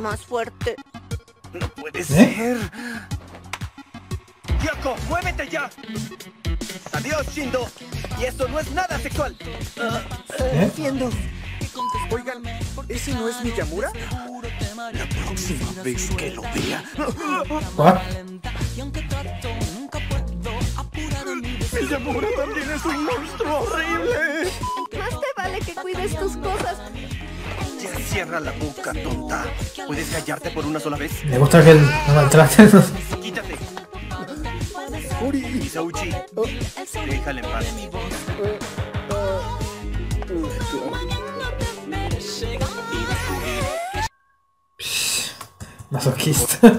Más fuerte. No puede ser. ¡Yoko, muévete ya! ¡Adiós, Shindo! Y esto no es nada sexual. ¿Eh? Entiendo. Oigan, ¿ese no es Miyamura? La próxima vez que lo vea. What? Miyamura también es un monstruo horrible. Más te vale que cuides tus cosas. Cierra la boca, tonta. ¿Puedes callarte por una sola vez? Me gusta que el no maltraten. Quítate. Ori. Isauchi. Déjale en paz. Masoquista.